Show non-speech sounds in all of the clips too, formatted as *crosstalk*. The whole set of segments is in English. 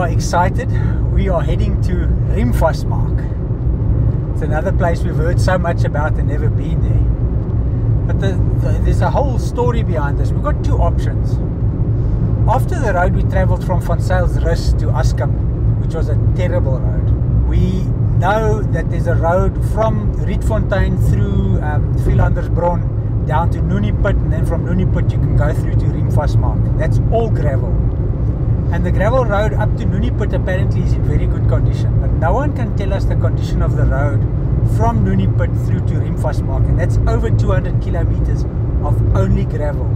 are excited. We are heading to Riemvasmaak. It's another place we've heard so much about and never been there. But the, the, there's a whole story behind this. We've got two options. After the road, we travelled from Van Rus to Askham, which was a terrible road. We know that there's a road from Rietfontein through um, down to Noenieput, and then from Noenieput you can go through to Riemvasmaak. That's all gravel. And the gravel road up to Noenieput apparently is in very good condition, but no one can tell us the condition of the road from Noenieput through to Riemvasmaak, and that's over 200 kilometers of only gravel.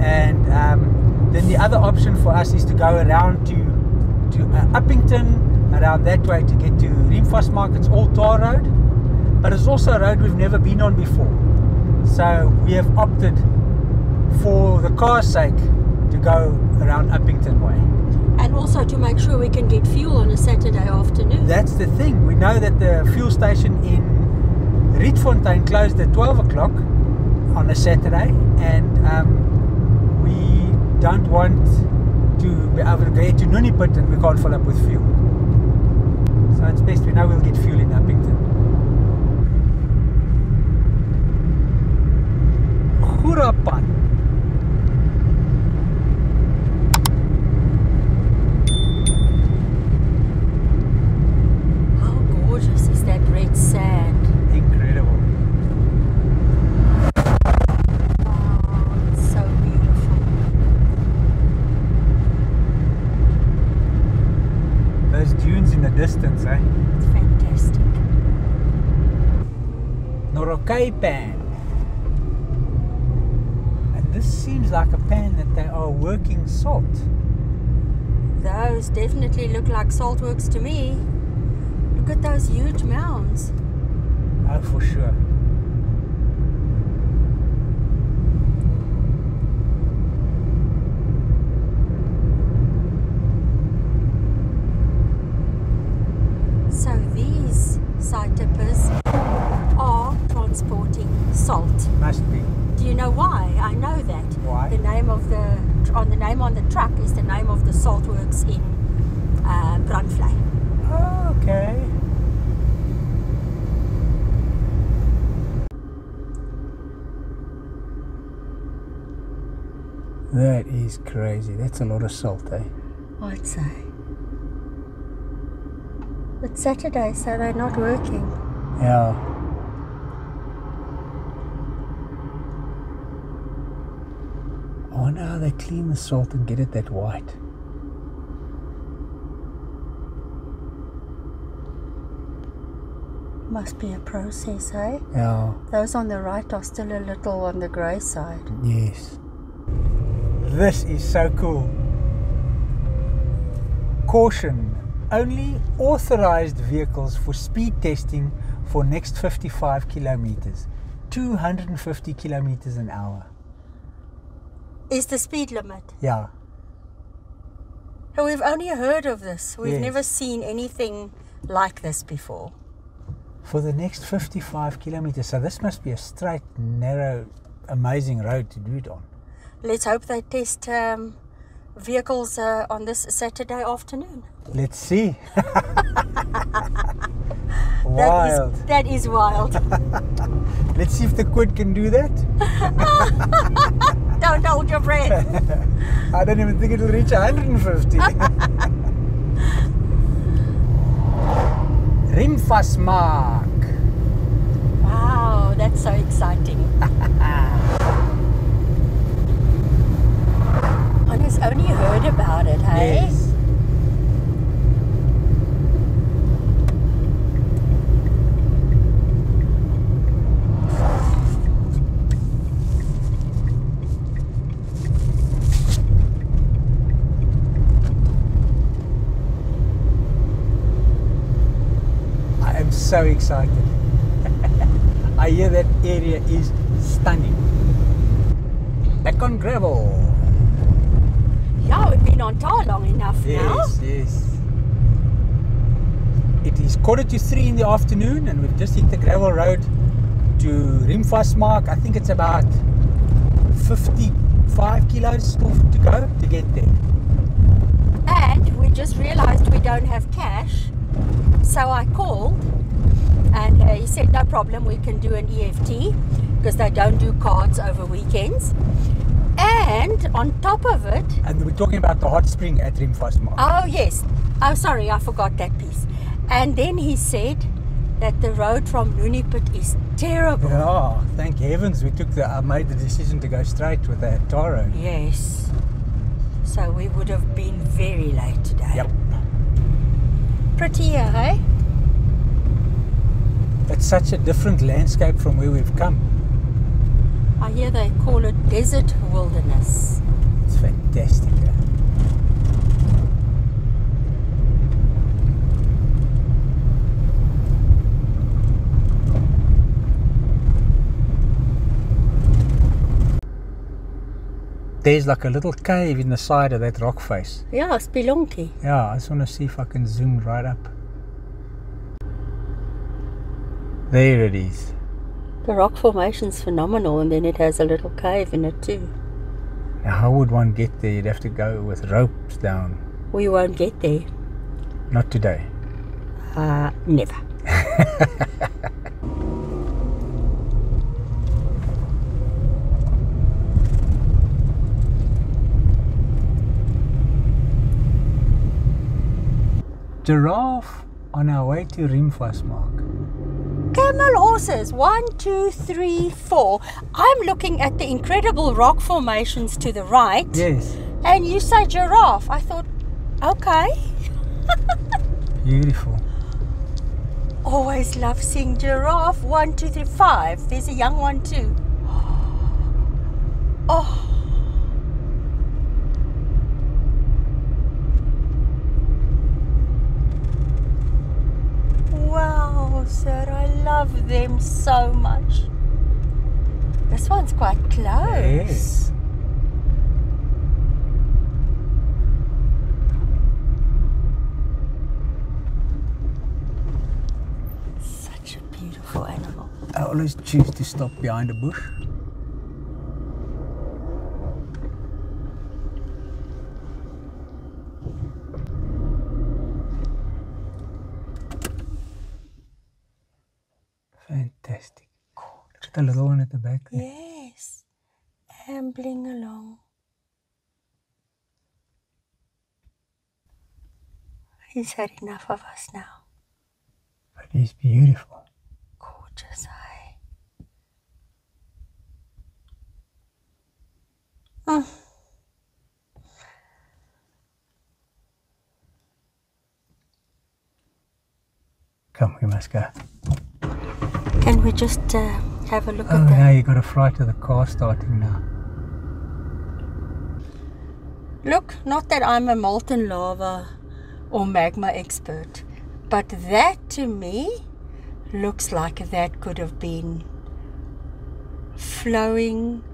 And um, then the other option for us is to go around to to uh, Upington, around that way to get to Riemvasmaak. It's all tar road, but it's also a road we've never been on before. So we have opted for the car's sake to go around Upington Way. And also to make sure we can get fuel on a Saturday afternoon. That's the thing. We know that the fuel station in Rietfontein closed at 12 o'clock on a Saturday, and um, we don't want to be able to get to Noenieput and we can't fill up with fuel. So it's best we know we'll get fuel in Upington. Goerapan. distance, eh? It's fantastic. Pan. And this seems like a pan that they are working salt. Those definitely look like salt works to me. Look at those huge mounds. Oh, for sure. side tippers are transporting salt. Must be. Do you know why? I know that. Why? The name of the on the name on the truck is the name of the salt works in uh, Brandvlei. Oh, okay. That is crazy. That's a lot of salt, eh? I'd say. It's Saturday, so they're not working. Yeah. I wonder how they clean the salt and get it that white. Must be a process, eh? Yeah. Those on the right are still a little on the grey side. Yes. This is so cool. Caution only authorized vehicles for speed testing for next 55 kilometers 250 kilometers an hour. Is the speed limit? Yeah. Oh, we've only heard of this. We've yes. never seen anything like this before. For the next 55 kilometers so this must be a straight narrow amazing road to do it on let's hope they test um, vehicles uh, on this Saturday afternoon. Let's see. *laughs* wild. That is, that is wild. *laughs* Let's see if the quid can do that. *laughs* don't hold your breath. I don't even think it'll reach 150. Riemvasmaak. Wow, that's so exciting. Honest, only heard about it, hey? Yes. I am so excited. *laughs* I hear that area is stunning. Back on gravel. Yeah, we've been on tour long enough yes, now. Yes, yes. It is quarter to three in the afternoon, and we've just hit the gravel road to Riemvasmaak. I think it's about 55 kilos to go to get there. And we just realized we don't have cash. So I called and uh, he said, no problem, we can do an EFT because they don't do cards over weekends. And on top of it, And we're talking about the hot spring at Riemvasmaak. oh, yes, oh, sorry, I forgot that piece. And then he said that the road from Noenieput is terrible. Yeah, thank heavens we took the. I made the decision to go straight with that road. Yes. So we would have been very late today. Yep. Pretty here, hey? It's such a different landscape from where we've come. I hear they call it desert wilderness. It's fantastic. eh? There's like a little cave in the side of that rock face. Yeah, Spelonki. Yeah, I just want to see if I can zoom right up. There it is. The rock formation's phenomenal, and then it has a little cave in it too. Now, how would one get there? You'd have to go with ropes down. We won't get there. Not today. Uh, never. *laughs* Giraffe on our way to Riemvasmaak. Camel horses, one, two, three, four. I'm looking at the incredible rock formations to the right, Yes, and you say giraffe. I thought, okay. beautiful. Always love seeing giraffe. One, two, three, five. There's a young one too. *gasps* Oh. Sir, I love them so much. This one's quite close. Yes. Such a beautiful animal. I always choose to stop behind a bush. Fantastic. Look at the little one at the back there. Yes, ambling along. He's had enough of us now. But he's beautiful. Gorgeous, eh? Mm. Come, we must go. Can we just uh, have a look Oh, at now you've got a fright of the car starting now. Look, not that I'm a molten lava or magma expert, but that to me looks like that could have been flowing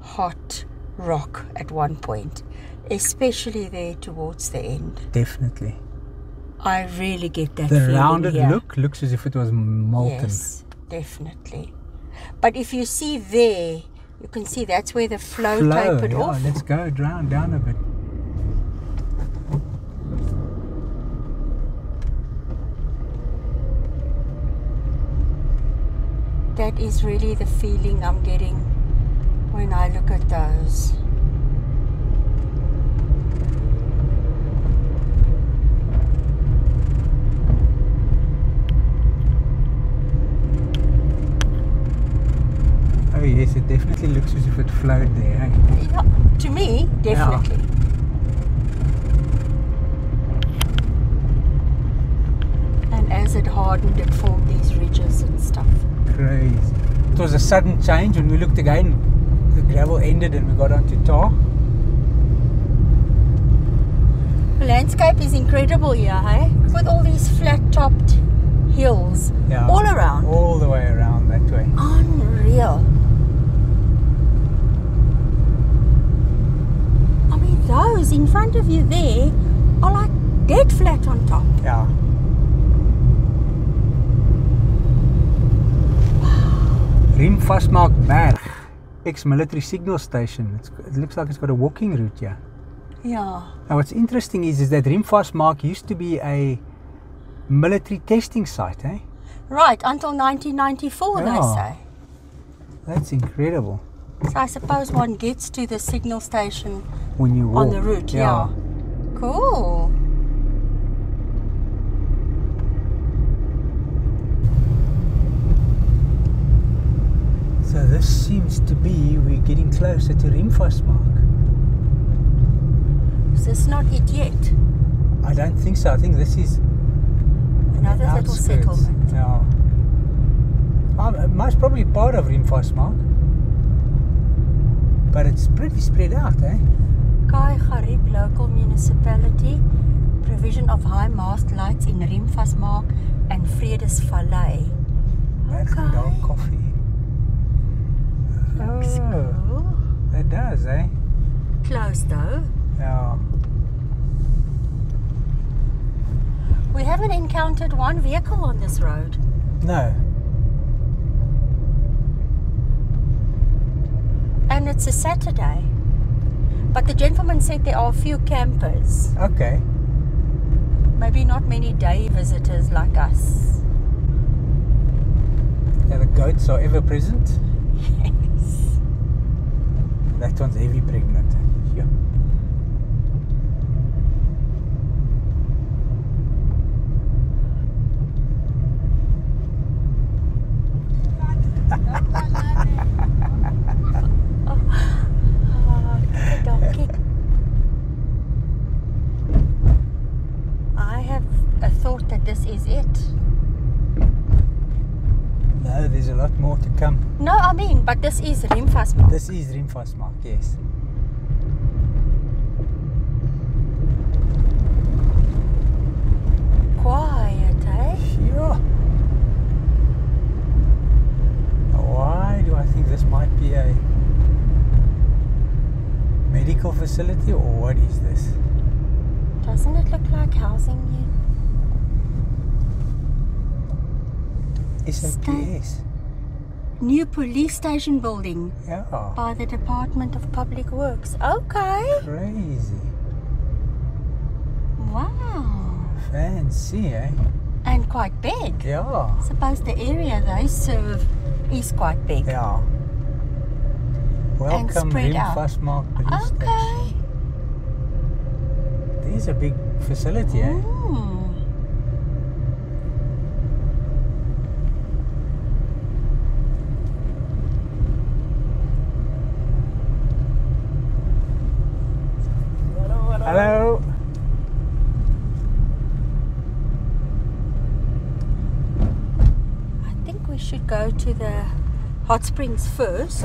hot rock at one point, especially there towards the end. Definitely. I really get that The rounded here. look looks as if it was molten. Yes, definitely. But if you see there, you can see that's where the flow, Flow, tapered yeah, off. let's go down, down a bit. That is really the feeling I'm getting when I look at those. Yes, it definitely looks as if it flowed there. eh? Yeah, to me, definitely. And as it hardened, it formed these ridges and stuff. Crazy. It was a sudden change when we looked again. The gravel ended and we got onto tar. The landscape is incredible here, hey? With all these flat topped hills Yeah. all around. All the way around that way. Unreal. I mean, those in front of you there are like dead flat on top. Yeah. Riemvasmaak Berg, ex-military signal station. It's, it looks like it's got a walking route here. Yeah. Now, what's interesting is, is that Riemvasmaak used to be a military testing site, eh? Right, until 1994, Yeah. they say. That's incredible. So I suppose one gets to the signal station When you walk. on the route. Yeah. Cool. So this seems to be we're getting closer to Riemvasmaak. Is this not it yet? I don't think so. I think this is Another little settlement. Yeah. Um, most probably part of Riemvasmaak. But it's pretty spread out, eh? Kai Garib Local Municipality, provision of high mast lights in Riemvasmaak and Vredesvallei. Okay. coffee. Looks Oh, cool. that does, eh? Closed though. Yeah. We haven't encountered one vehicle on this road. No. And it's a Saturday. But the gentleman said there are a few campers. Okay. Maybe not many day visitors like us. Yeah, the goats are ever present. *laughs* Yes. That one's heavy pregnant. Yeah. Oh, the donkey. I have a thought that this is it. No, there's a lot more to come. No, I mean, but this This is Riemvasmaak, yes. Quiet, eh? Yeah. Why do I think this might be a medical facility or what is this? Doesn't it look like housing SOPS. you? New police station building Yeah. by the Department of Public Works. Okay. Crazy. Wow. Fancy, eh? And quite big. Yeah. Suppose the area they serve is quite big. Yeah. Welcome. Riemvasmaak Police Station. Okay. There's a big facility, eh? Mm. Hello. I think we should go to the hot springs first,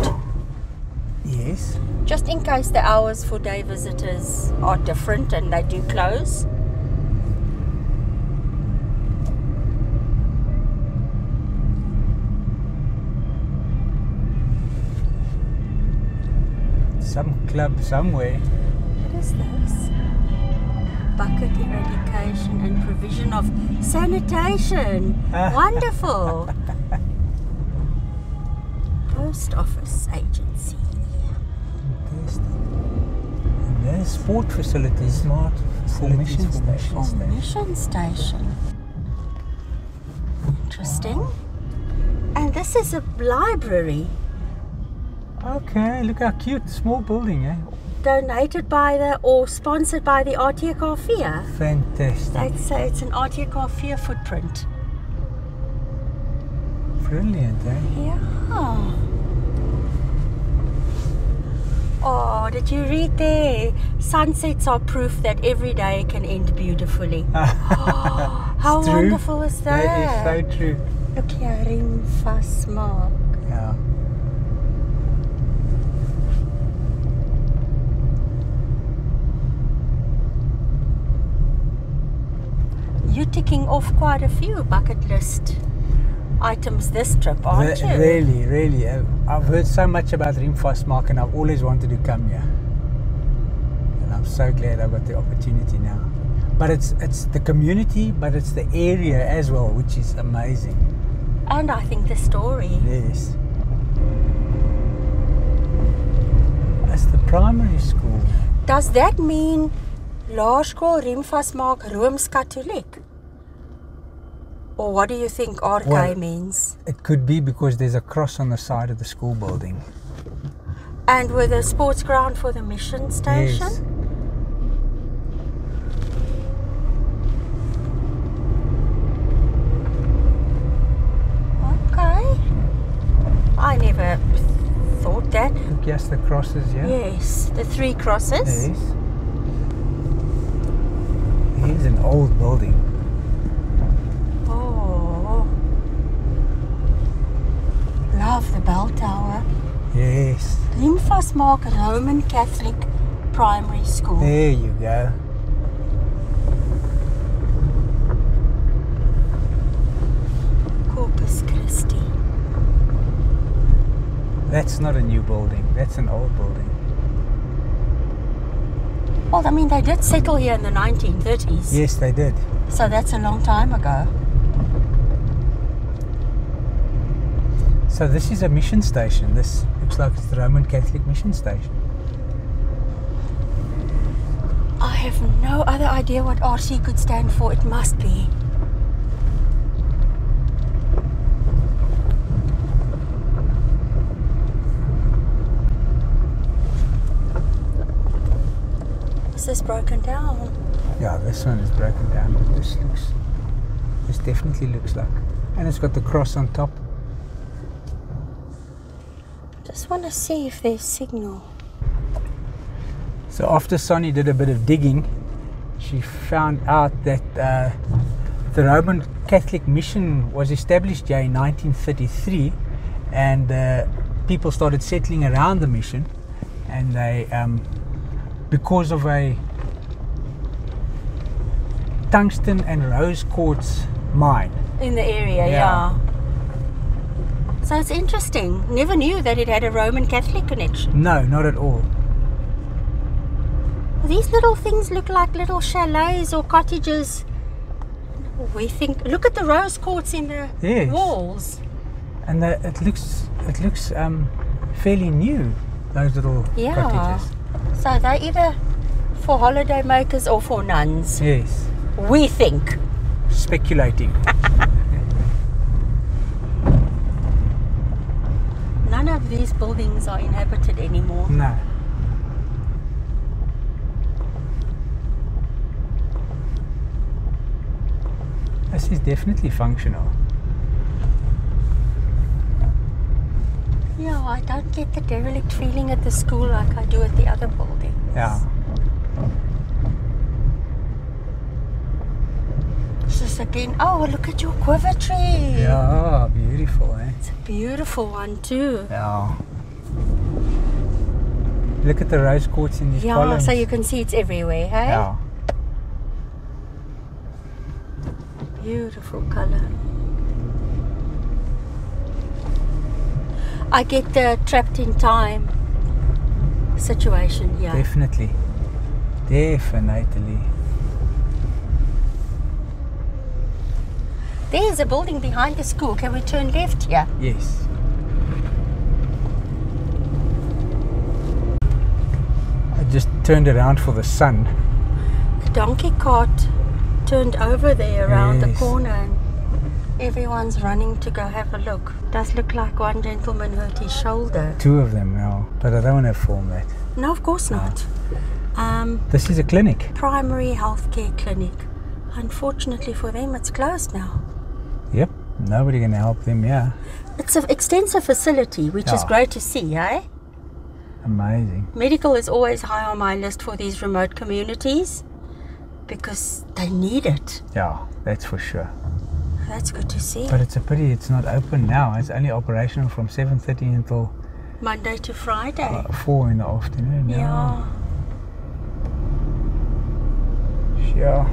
Yes. just in case the hours for day visitors are different and they do close. Some club somewhere. What is this? Bucket eradication and provision of sanitation. *laughs* Wonderful. Post office agency. Interesting. And there's sport facilities. Smart mission station. Formation station. Interesting. And this is a library Okay, look how cute. Small building, eh? donated by the or sponsored by the RTK Carfia. Fantastic. I'd say it's an RTK Carfia footprint. Brilliant, eh? Yeah. Oh, did you read there? Sunsets are proof that every day can end beautifully. *laughs* How true. wonderful is that? That is so true. Look here, Riemvasmaak. Yeah. You're ticking off quite a few bucket list items this trip, aren't Re- you? Really, really. Uh, I've heard so much about Riemvasmaak and I've always wanted to come here. And I'm so glad I got the opportunity now. But it's it's the community, but it's the area as well, which is amazing. And I think the story. Yes. That's the primary school. Does that mean Laerskool Riemvasmaak Rooms-Katholiek? Or what do you think RK Well- means? It could be because there's a cross on the side of the school building. And with a sports ground for the mission station? Yes. Okay. I never thought that. Yes, the crosses, yeah? Yes, the three crosses. Yes. Here's an old building. Oh. Love the bell tower. Yes. Riemvasmaak Roman Catholic Primary School. There you go. Corpus Christi. That's not a new building. That's an old building. Well, I mean, they did settle here in the 1930s. Yes, they did. So that's a long time ago. So this is a mission station. This looks like it's the Roman Catholic mission station. I have no other idea what RC could stand for. It must be. Is this broken down? Yeah, this one is broken down, but this looks, this definitely looks like, and it's got the cross on top. Just want to see if there's signal. So after Sonny did a bit of digging, she found out that uh, the Roman Catholic mission was established here in 1933, and uh, people started settling around the mission, and they, um, because of a tungsten and rose quartz mine. In the area, Yeah. yeah. So it's interesting. Never knew that it had a Roman Catholic connection. No, not at all. These little things look like little chalets or cottages. We think. Look at the rose quartz in the Yes. walls. And the, it looks, it looks um, fairly new. Those little Yeah. cottages. So they're either for holiday makers or for nuns. Yes. We think. Speculating. *laughs* None of these buildings are inhabited anymore. No. This is definitely functional. Yeah, I don't get the derelict feeling at the school like I do at the other buildings. Yeah. This is again. Oh, look at your quiver tree. Yeah, beautiful, eh? It's a beautiful one too. Yeah. Look at the rose quartz in these Yeah, columns. so you can see it's everywhere, hey? Yeah. Beautiful color. I get the trapped in time situation, yeah. Definitely. Definitely. There's a building behind the school. Can we turn left here? Yes. I just turned around for the sun. The donkey cart turned over there around the corner and everyone's running to go have a look. Does look like one gentleman hurt his shoulder. Two of them now, but I don't want to film that. No, of course not. Um, This is a clinic. primary healthcare clinic. Unfortunately for them, it's closed now. Nobody can help them, yeah. It's an extensive facility, which is great to see, eh? Amazing. Medical is always high on my list for these remote communities because they need it. Yeah, that's for sure. That's good to see. But it's a pity it's not open now. It's only operational from 7.30 until Monday to Friday. uh, 4 in the afternoon. yeah. Sure.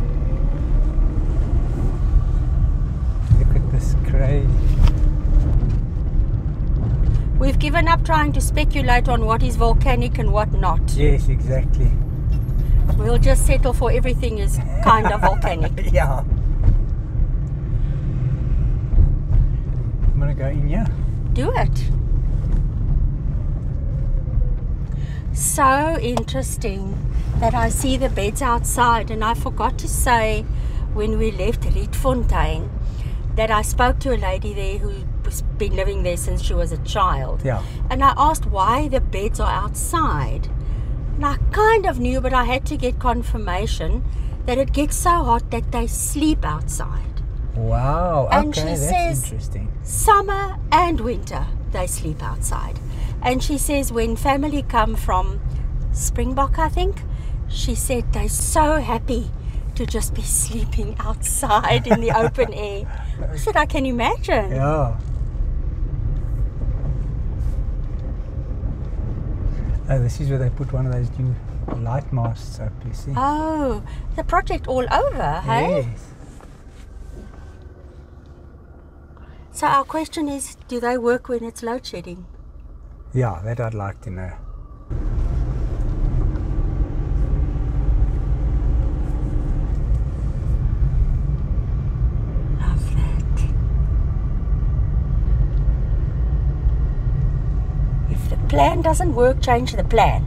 This crane. We've given up trying to speculate on what is volcanic and what not. Yes, exactly. We'll just settle for everything is kind of volcanic. *laughs* yeah. I'm gonna go in here. Do it. so interesting that I see the beds outside. And I forgot to say when we left Rietfontein that I spoke to a lady there who's been living there since she was a child. Yeah. And I asked why the beds are outside. And I kind of knew, but I had to get confirmation that it gets so hot that they sleep outside. Wow. And okay, she that's says- interesting. Summer and winter, they sleep outside. And she says when family come from Springbok, I think, she said they're so happy to just be sleeping outside in the *laughs* open air. I said, I can imagine. Yeah. Oh, this is where they put one of those new light masts up, you see? Oh, the project all over, hey? Yes. So our question is, do they work when it's load shedding? Yeah, that I'd like to know. Love that. If the plan doesn't work, change the plan.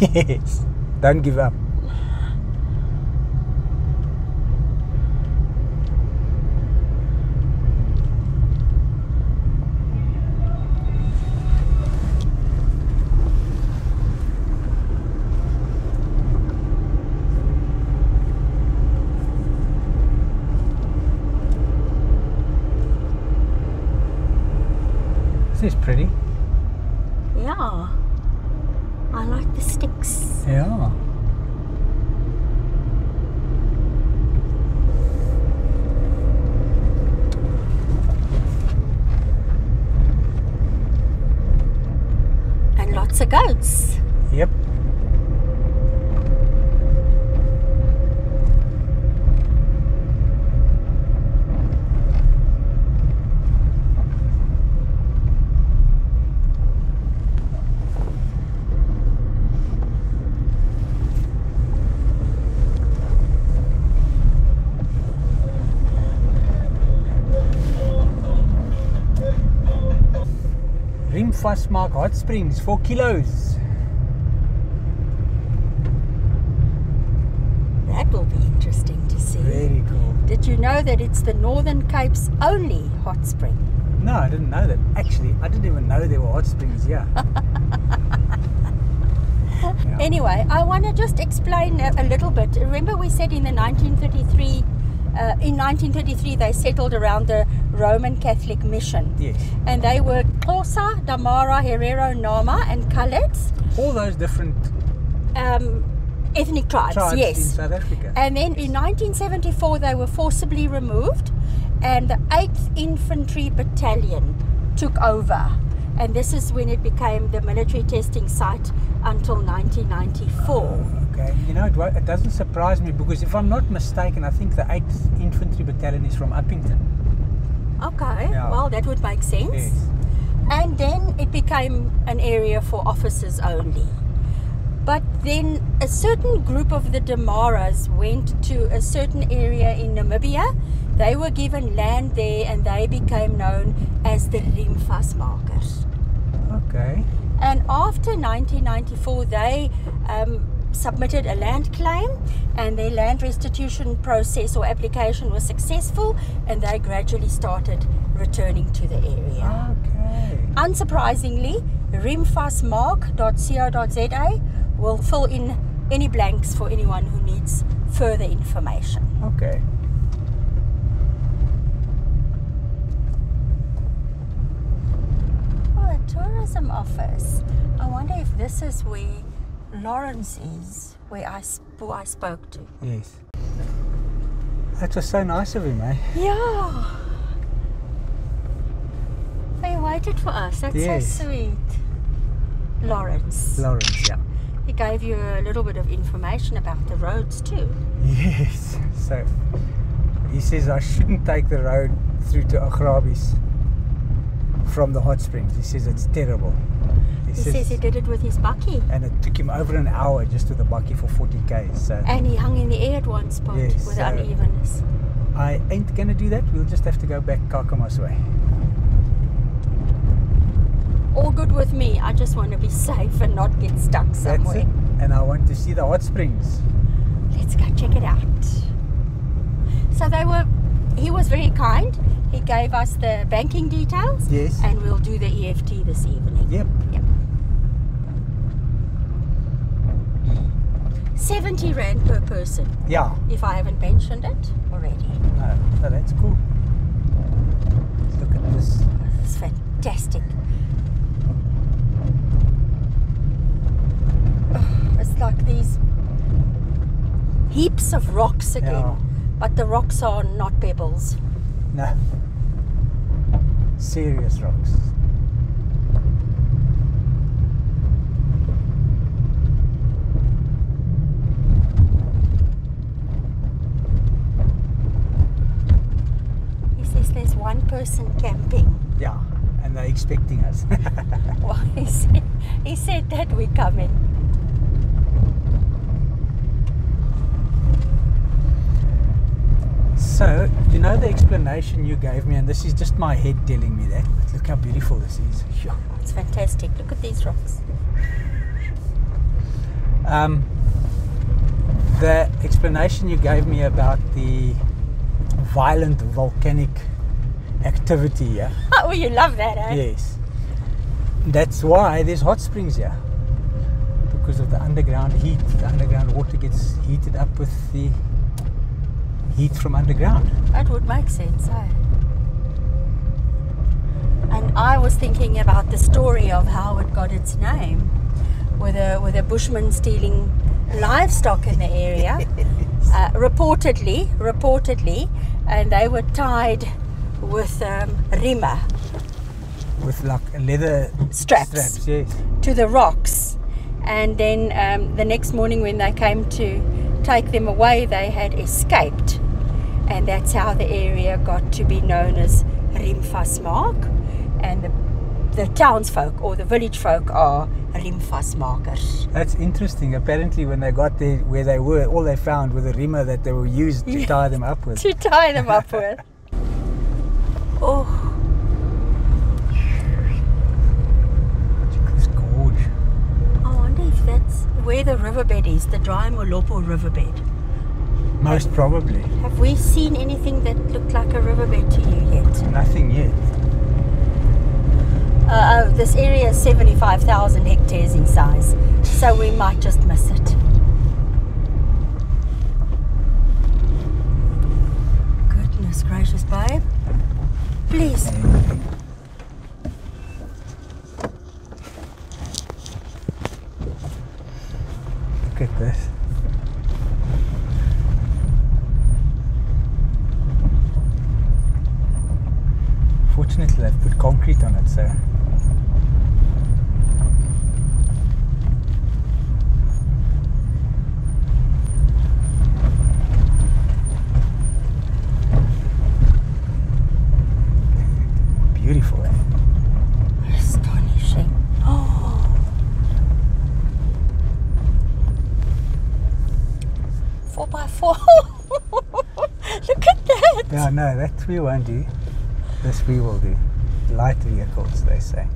*laughs* yes. Don't give up. This is pretty. Yeah. I like the sticks. Yeah. And lots of goats. Yep. Riemvasmaak Hot Springs, 4 kilos. That will be interesting to see. Very cool. Did you know that it's the Northern Cape's only hot spring? No, I didn't know that. Actually, I didn't even know there were hot springs here. *laughs* Yeah. Anyway, I want to just explain a, a little bit. Remember, we said in the 1933, uh, in 1933, they settled around the Roman Catholic mission. Yes. And they were Xhosa, Damara, Herero, Nama, and Khaleds, All those different um, ethnic tribes. tribes yes. in South Africa. And then in 1974, they were forcibly removed, and the 8th Infantry Battalion took over. And this is when it became the military testing site until 1994. Okay, you know, it, it doesn't surprise me because if I'm not mistaken, I think the 8th Infantry Battalion is from Upington. Okay, Yeah. well, that would make sense. Yes. And then it became an area for officers only. But then a certain group of the Damaras went to a certain area in Namibia. They were given land there and they became known as the Riemvasmakers. Okay. And after 1994, they um, submitted a land claim, and their land restitution process or application was successful, and they gradually started returning to the area. Okay. Unsurprisingly, riemvasmaak.co.za will fill in any blanks for anyone who needs further information. Okay. Oh, a tourism office. I wonder if this is where Lawrence is, where I, who I spoke to. Yes. That was so nice of him, eh? Yeah. They waited for us. That's Yes. so sweet. Lawrence. Lawrence, yeah. He gave you a little bit of information about the roads too. Yes. *laughs* So he says I shouldn't take the road through to Augrabies from the hot springs. He says it's terrible. He says he did it with his bakkie. and it took him over an hour just with the bakkie for 40 k's. So And he hung in the air at one spot Yes, with so- unevenness. I ain't gonna do that. We'll just have to go back Kakamas way. All good with me. I just want to be safe and not get stuck somewhere. That's it. And I want to see the hot springs. Let's go check it out. So they were. He was very kind. He gave us the banking details. Yes. And we'll do the EFT this evening. Yep. Yep. 70 rand per person, Yeah. if I haven't mentioned it already. No, no, that's cool. Look at this. It's fantastic. Oh, it's like these heaps of rocks again, Yeah. but the rocks are not pebbles. No. Serious rocks. He says there's one person camping. Yeah. And they're expecting us. *laughs* Well, *laughs* he said, he said that we're coming. so, you know the explanation you gave me, and this is just my head telling me that. But look how beautiful this is. *laughs* It's fantastic. Look at these rocks. Um, the explanation you gave me about the violent volcanic activity here. *laughs* Oh, you love that, eh? Yes. That's why there's hot springs here. Because of the underground heat. The underground water gets heated up with the heat from underground. That would make sense, eh? And I was thinking about the story of how it got its name, with a with a bushman stealing livestock in the area. *laughs* uh, reportedly, reportedly, and they were tied with um, rima With like leather Straps. straps yes. to the rocks. And then um, the next morning, when they came to take them away, they had escaped. And that's how the area got to be known as Riemvasmaak. And the, the townsfolk or the village folk are Riemvasmakers. That's interesting. Apparently, when they got there where they were, all they found were the rima that they were used to *laughs* tie them up with. To tie them up *laughs* with. Oh, This gorge. I wonder if that's where the riverbed is, the Dry Molopo riverbed. Most probably. Have we seen anything that looked like a riverbed to you yet? Nothing yet. Uh, oh, this area is 75,000 hectares in size, so we might just miss it. Goodness gracious, babe. Please. Look at this. Fortunately, they've put concrete on it, so 301D, this we will do. Light vehicles, they say.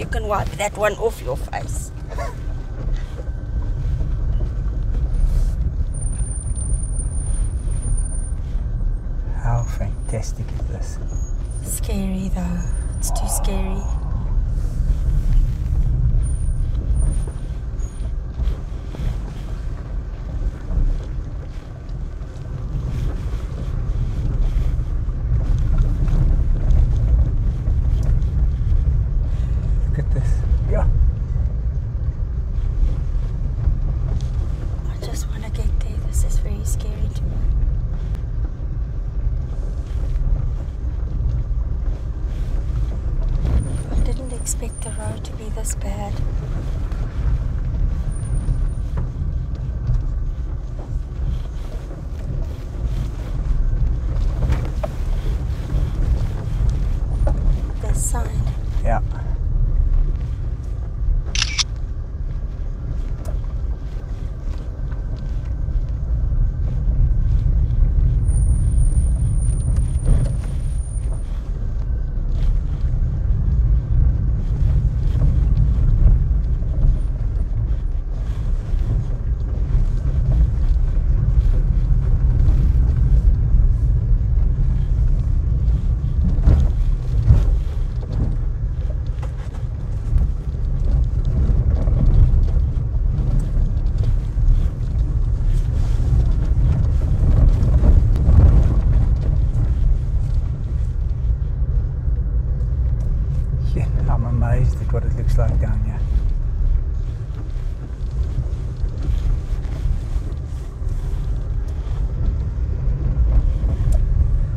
You can wipe that one off your face. How fantastic is this? Scary though. It's too scary. Look at this. Yeah. expect the road to be this bad. This side. Yeah. Yeah, I'm amazed at what it looks like down here.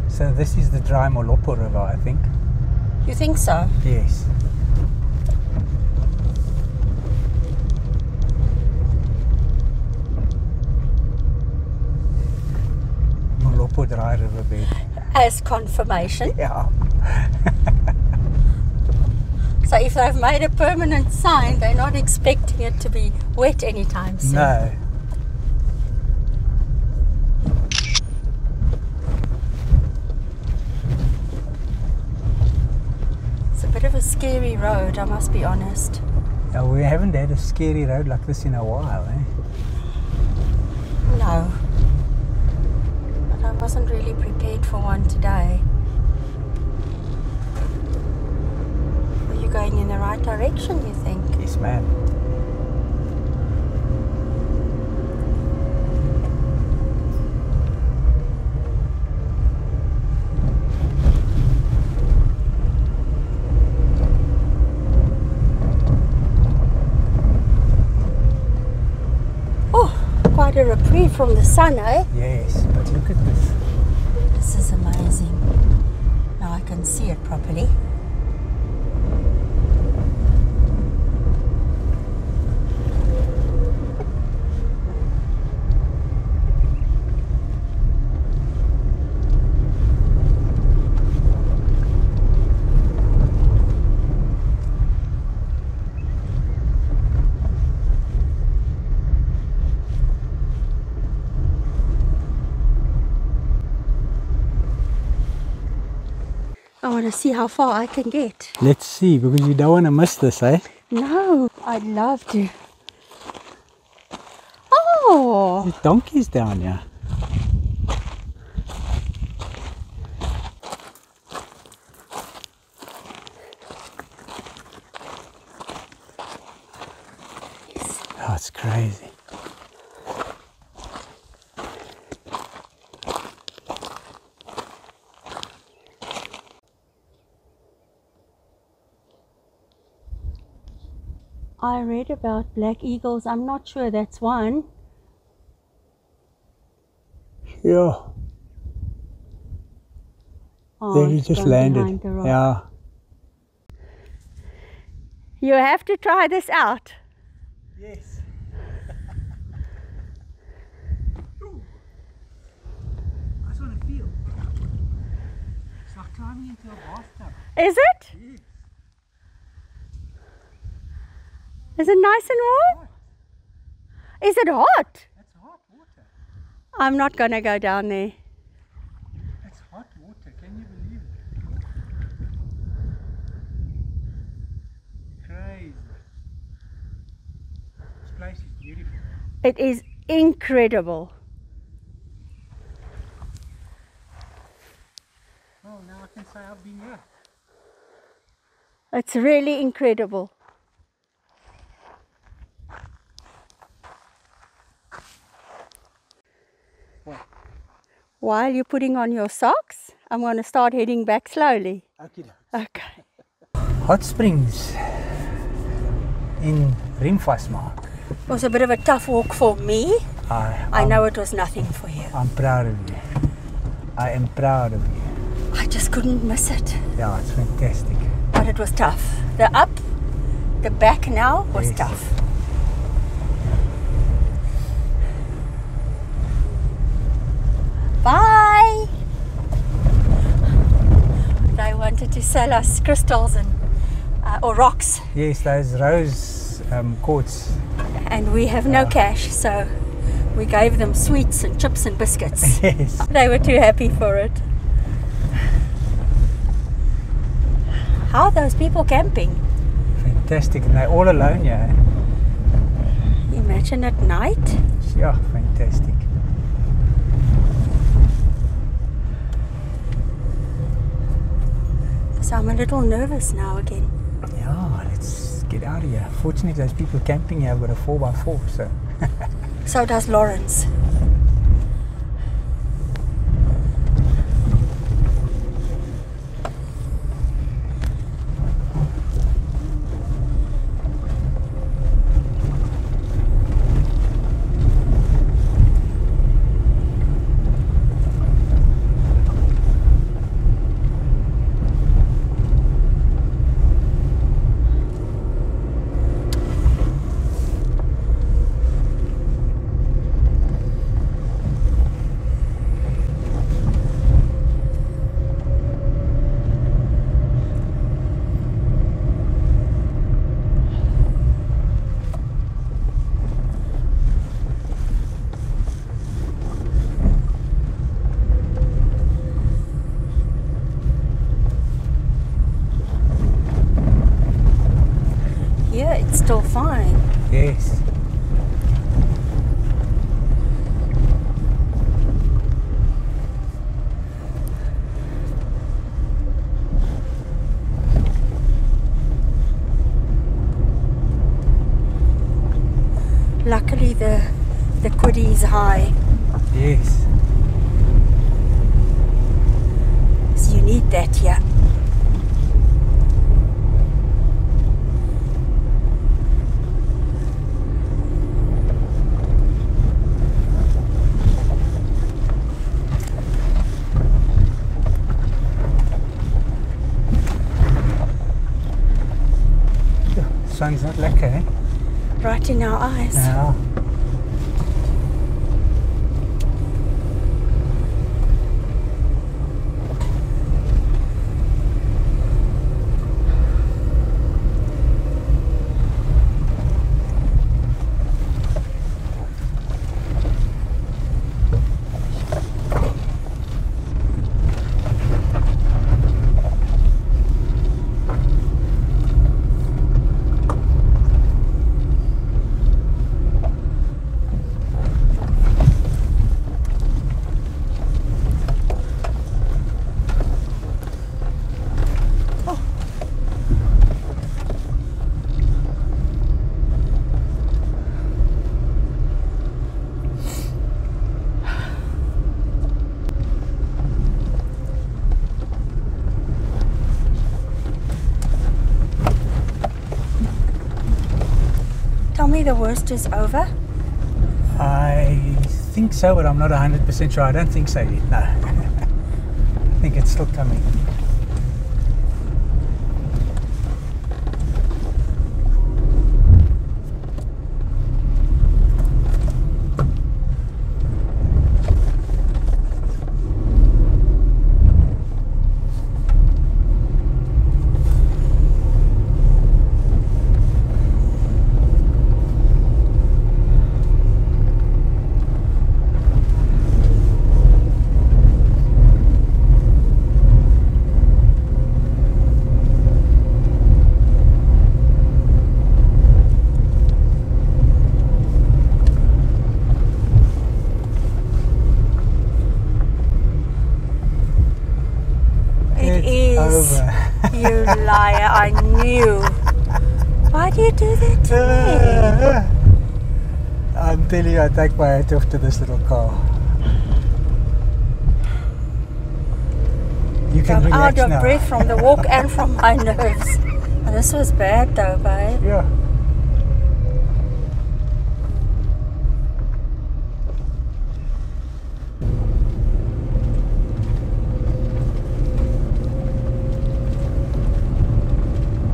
So this is the Dry Molopo River, I think. You think so? Yes. Molopo Dry Riverbed. As confirmation. Yeah. *laughs* So if they've made a permanent sign, they're not expecting it to be wet anytime soon. No. It's a bit of a scary road, I must be honest. Yeah, we haven't had a scary road like this in a while, eh? No. But I wasn't really prepared for one today. Are you going in the right direction, you think? Yes, ma'am. Oh, quite a reprieve from the sun, eh? Yes, but look at this. This is amazing. Now I can see it properly. See how far I can get. Let's see, because you don't want to miss this, eh? No, I'd love to. Oh, There's donkeys down here. Oh, it's crazy. I read about black eagles. I'm not sure that's one. Yeah, Oh, he just landed. the. Yeah. You have to try this out. Yes. I just want to feel. It's like climbing into a bathtub. Is it? Yes. Is it nice and warm? Is it hot? That's hot water. I'm not gonna go down there. That's hot water. Can you believe it? Crazy. This place is beautiful. It is incredible. Oh, now I can say I've been here. It's really incredible. While you're putting on your socks, I'm going to start heading back slowly. Okay. Okay. Hot Springs in Riemvasmaak. It was a bit of a tough walk for me. I, I know it was nothing for you. I'm proud of you. I am proud of you. I just couldn't miss it. Yeah, it's fantastic. But it was tough. The up, the back now was Yes. tough. Bye. They wanted to sell us crystals and uh, or rocks, Yes, those rose um, quartz. and we have no Ah. cash, so we gave them sweets and chips and biscuits. *laughs* yes. they were too happy for it. How are those people camping? Fantastic. And they're all alone, yeah. Imagine at night. Yeah, fantastic. So I'm a little nervous now again. Yeah, let's get out of here. Fortunately, those people camping here have got a 4x4, so. So does Lawrence. Yeah, it's still fine. Yes. Luckily the the quiddy is high. Yes. So you need that here. Not lekker, eh? Right in our eyes. Ja. The worst is over. I think so, but I'm not 100% sure. I don't think so yet. No. *laughs* I think it's still coming. It is. it's over. You liar, I knew. Why do you do that to me? I'm I take my hat off to this little car. You can I'm out of now. breath from the walk and from my *laughs* nerves. This was bad though, babe. Yeah.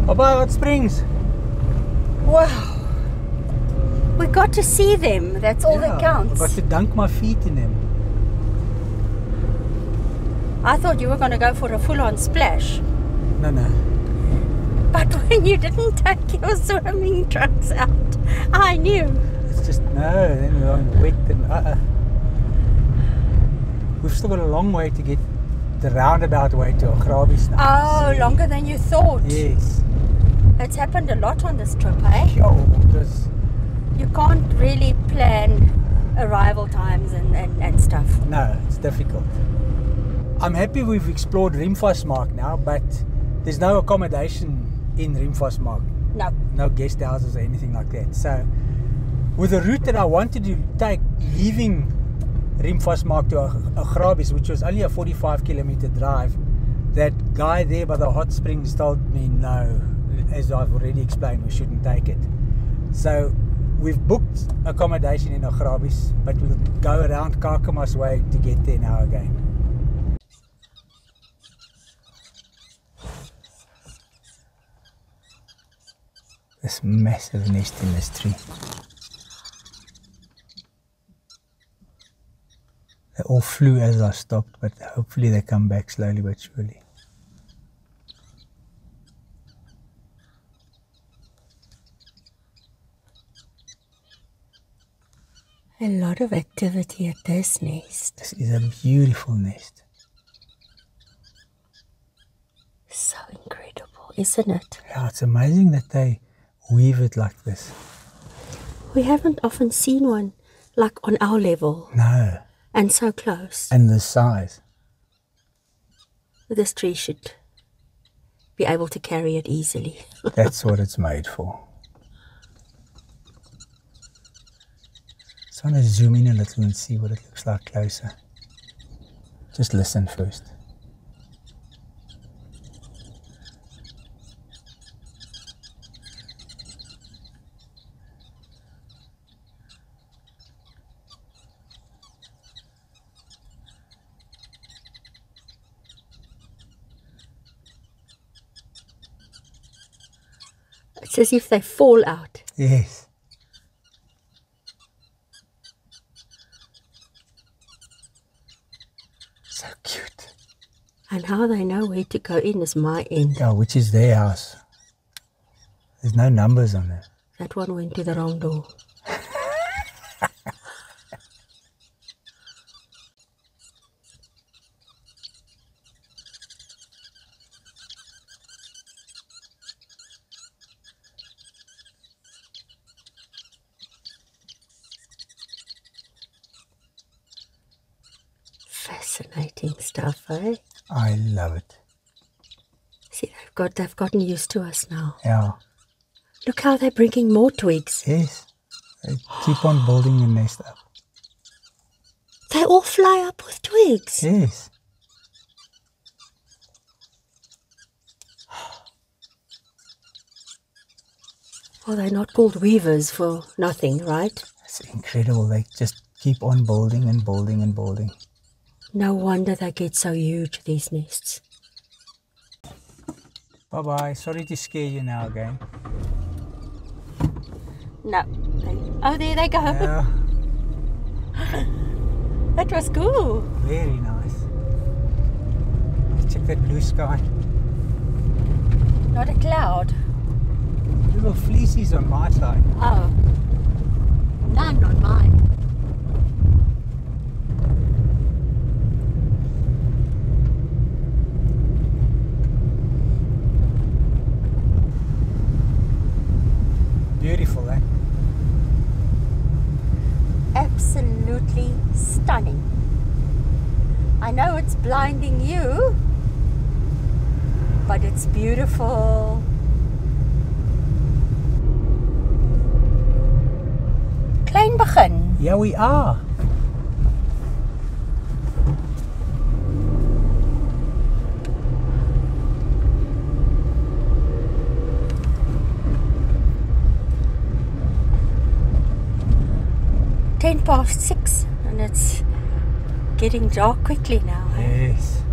About Springs. Wow. We got to see them. That's all that counts. Got to dunk my feet in them. I thought you were going to go for a full-on splash. No, no. But *laughs* when you didn't take your swimming trunks out, I knew. It's just no. Then we're on wet and uh. uh We've still got a long way to get the roundabout way to Augrabies now. Oh, longer than you thought. Yes. It's happened a lot on this trip, eh? Yo, this, You can't really plan arrival times and, and, and stuff. no, it's difficult. I'm happy we've explored Riemvasmaak now, but there's no accommodation in Riemvasmaak. No. no guest houses or anything like that. So, with the route that I wanted to take, leaving Riemvasmaak to Ag- Augrabies, which was only a 45 kilometer drive, that guy there by the hot springs told me no, as I've already explained, we shouldn't take it. So, we've booked accommodation in Augrabies, but we'll go around Kakamas Way to get there now again. This massive nest in this tree. They all flew as I stopped, but hopefully they come back slowly but surely. A lot of activity at this nest. This is a beautiful nest. So incredible, isn't it? Yeah, it's amazing that they weave it like this. We haven't often seen one like on our level No, and so close. and the size. This tree should be able to carry it easily. *laughs* That's what it's made for. Just want to zoom in a little and see what it looks like closer. Just listen first. It's as if they fall out. Yes. So cute. And how they know where to go in is my end. Yeah, which is their house. There's no numbers on it. That one went to the wrong door. Fascinating stuff, eh? Love it. See, they've got they've gotten used to us now. Yeah. Look how they're bringing more twigs. Yes. They keep on building the nest up. They all fly up with twigs. Yes. Well, they're not called weavers for nothing, right? It's incredible. They just keep on building and building and building. No wonder they get so huge, these nests. Bye bye. Sorry to scare you now again. No. Oh, there they go. Yeah, *laughs* That was cool. very nice. Check that blue sky. Not a cloud. Little fleecies on my side. Oh. None on mine. Beautiful, eh? Absolutely stunning. I know it's blinding you, but it's beautiful. Klein begin. Yeah, we are. Past six, and it's getting dark quickly now. eh? Yes.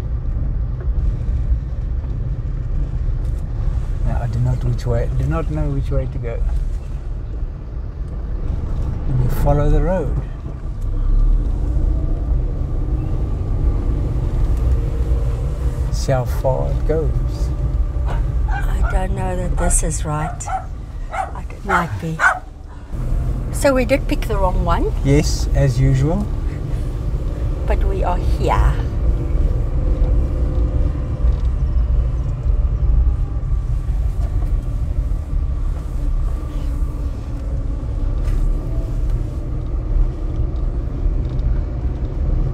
Now, I do not which way do not know which way to go. And we follow the road. See how far it goes. I don't know that this is right. It might be. So we did pick the wrong one, Yes, as usual. but we are here.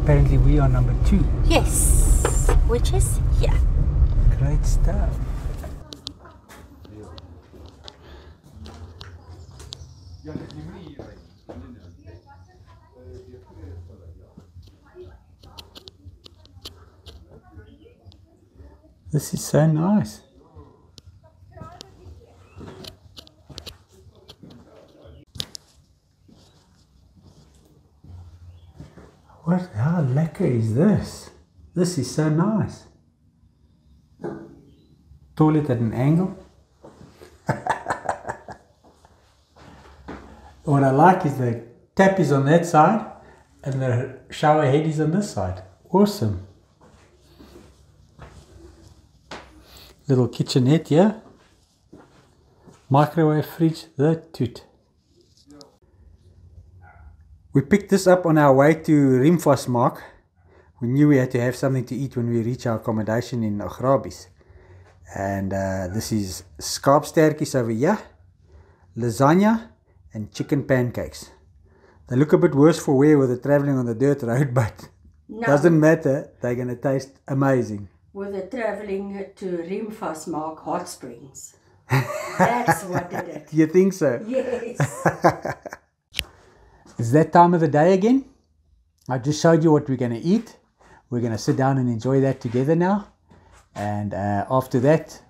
Apparently we are number two. Yes, which is here. Great stuff. This is so nice. What? How lekker is this? This is so nice. Toilet at an angle. *laughs* what I like is the tap is on that side and the shower head is on this side. Awesome. Little kitchenette here. Microwave fridge, the toot. We picked this up on our way to Riemvasmaak. We knew we had to have something to eat when we reach our accommodation in Augrabies. And uh, this is skaapsterkies over here, lasagna, and chicken pancakes. They look a bit worse for wear with the traveling on the dirt road, *laughs* but No. doesn't matter. They're going to taste amazing. With the traveling to Riemvasmaak Hot Springs. That's what did it. *laughs* You think so? Yes. *laughs* It's that time of the day again. I just showed you what we're going to eat. We're going to sit down and enjoy that together now. And uh, after that,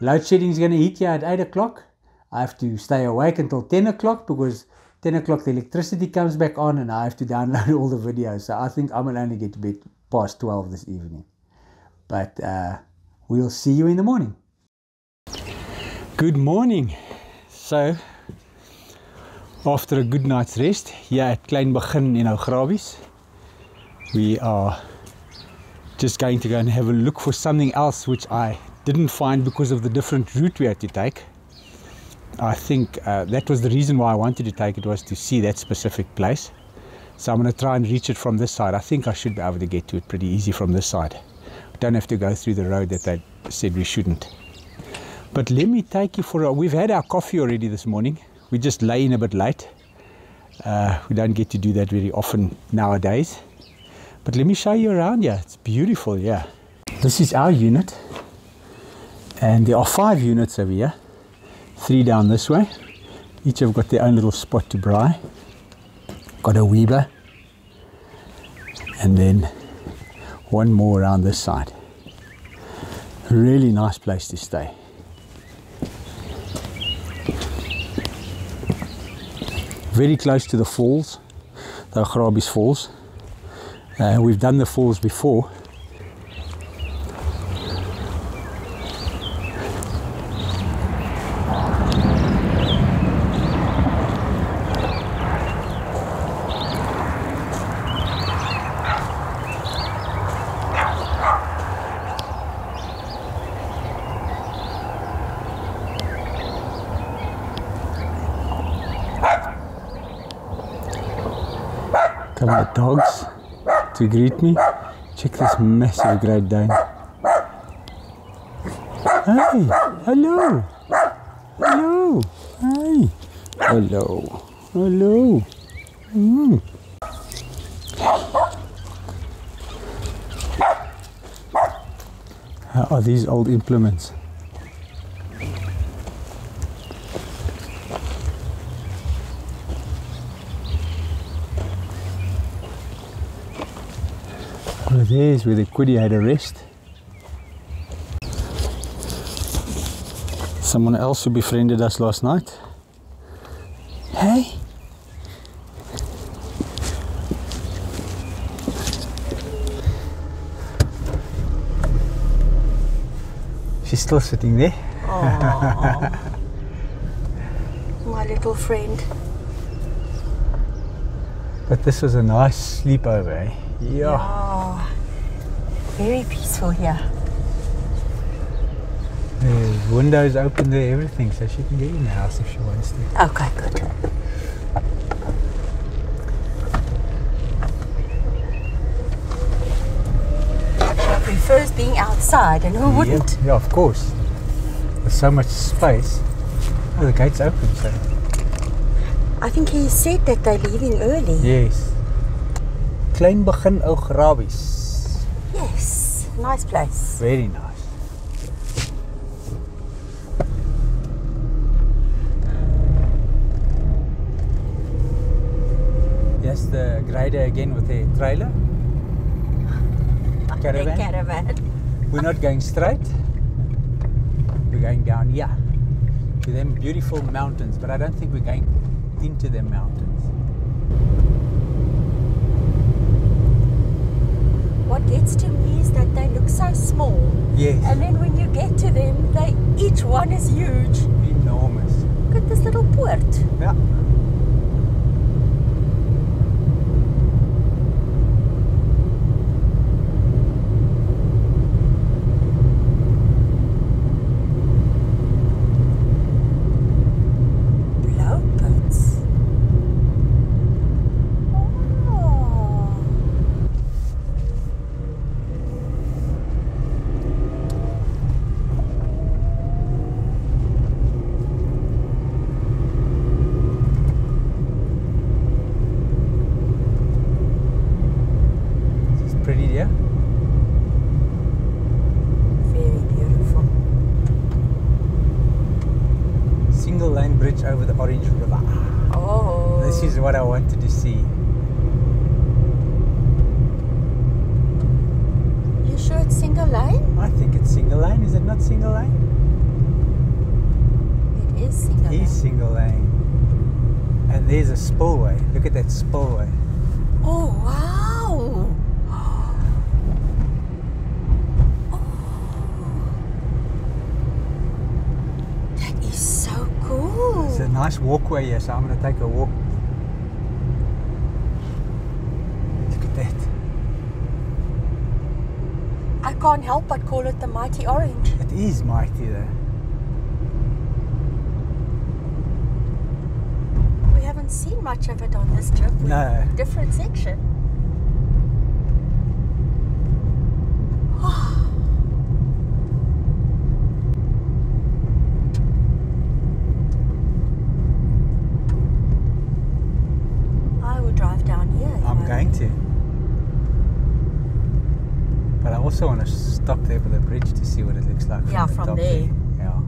load shedding is going to hit here at 8 o'clock. I have to stay awake until 10 o'clock because 10 o'clock the electricity comes back on and I have to download *laughs* all the videos. So I think i'm will only get to bed past 12 this evening. But uh, we'll see you in the morning. Good morning. So, after a good night's rest here at Klein Begin in Augrabies, we are just going to go and have a look for something else which I didn't find because of the different route we had to take. I think uh, that was the reason why I wanted to take it was to see that specific place. So I'm going to try and reach it from this side. I think I should be able to get to it pretty easy from this side. Don't have to go through the road that they said we shouldn't. But let me take you for a. We've had our coffee already this morning. We just lay in a bit late. Uh, we don't get to do that very often nowadays. But let me show you around here. It's beautiful, yeah. This is our unit. And there are five units over here. Three down this way. Each have got their own little spot to braai. Got a Weber. And then one more around this side. Really nice place to stay. very close to the falls, the Augrabies Falls. Uh, we've done the falls before. Come the dogs to greet me. Check this massive Great Dane. Hey, hello. Hello. Hey. Hello. Hello. Mm. How are these old implements? There's where the Quiddy had a rest. Someone else who befriended us last night. Hey. She's still sitting there. Oh, my little friend. But this was a nice sleepover, eh? Yeah. Oh, very peaceful here. There's windows open there, everything, so she can get in the house if she wants to. Okay, good. She prefers being outside, and who wouldn't? Yeah, yeah, of course. There's so much space. Oh, the gate's open, so. I think he said that they're leaving early. Yes. Klein begin Augrabies. Nice place. Very nice. Yes, the grader again with a trailer. *laughs* Caravan. The caravan. We're not going straight. We're going down here to them beautiful mountains, but I don't think we're going into them mountains. What gets to me is that they look so small, Yes. and then when you get to them, they each one is huge. enormous. Look at this little port. Yeah. Blouputs. Oh. This is pretty, yeah. Very beautiful. Single lane bridge over the Orange River. Oh. This is what I wanted to see. You sure it's single lane? I think it's single lane. Is it not single lane? It is single It is lane. single lane. And there's a spillway. Look at that spillway. Oh wow! Oh. *gasps* That is so cool. It's a nice walkway here, so I'm going to take a walk. Look at that. I can't help but call it the mighty orange. It is mighty though. We haven't seen much of it on this trip. We're No. Different section. *sighs* I would drive down here. I'm going to. But I also want to stop there by the bridge to see what it looks like. Yeah, the from top there. Yeah.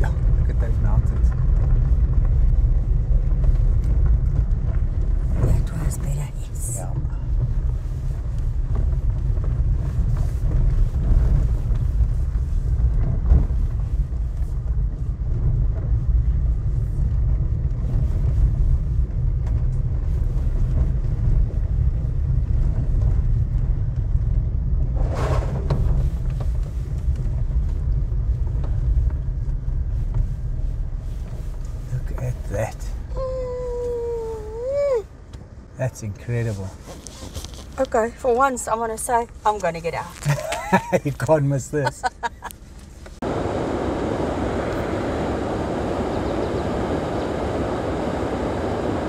Yeah, look at those mountains. That was better, yes. Yeah. Look at that. Mm. That's incredible. Okay, for once, I'm gonna say I'm gonna get out. *laughs* you can't miss this. *laughs*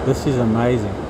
this is amazing.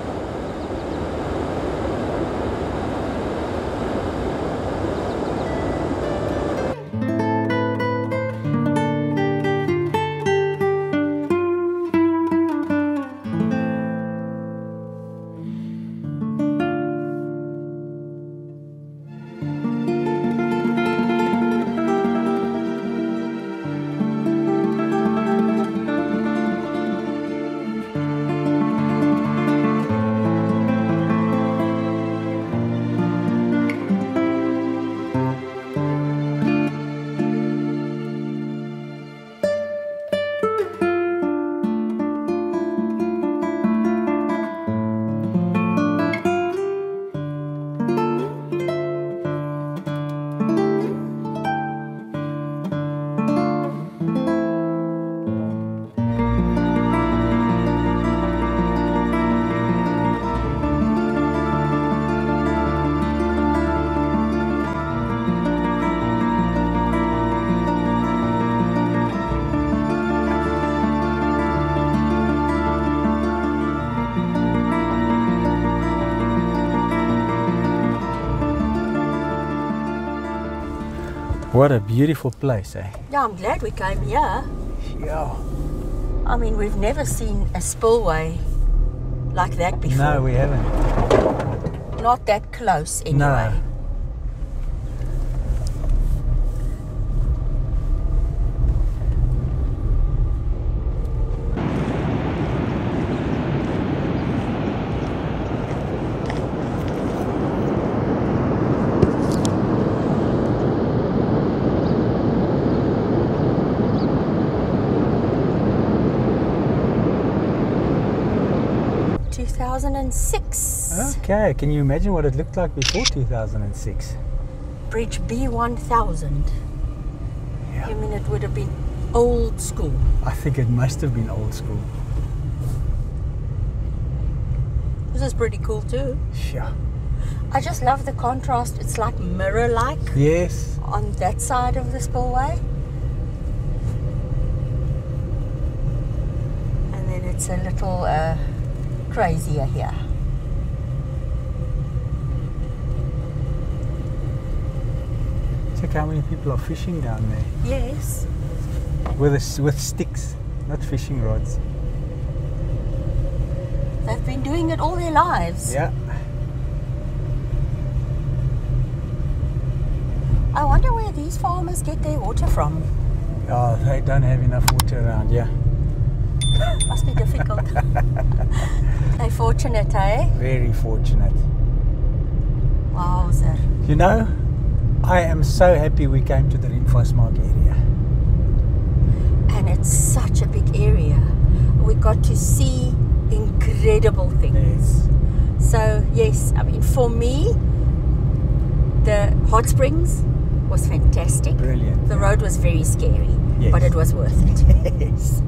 What a beautiful place, eh? Yeah, I'm glad we came here. Yeah. I mean, we've never seen a spillway like that before. No, we haven't. Not that close, anyway. No. Two thousand and six. Okay, can you imagine what it looked like before 2006? Bridge B one thousand. Yeah. I mean, it would have been old school. I think it must have been old school. This is pretty cool too. Sure. I just love the contrast. It's like mirror-like Yes. on that side of the spillway. And then it's a little uh, crazier here. Check how many people are fishing down there Yes. with a with sticks, not fishing rods. They've been doing it all their lives. Yeah. I wonder where these farmers get their water from. Oh, they don't have enough water around. Yeah. *laughs* Must be difficult. *laughs* They're fortunate, eh? Very fortunate. Wowzer. You know, I am so happy we came to the Riemvasmaak area. And it's such a big area. We got to see incredible things. Yes. So, yes, I mean, for me, the hot springs was fantastic. Brilliant. The road was very scary, Yes. but it was worth it. *laughs* Yes.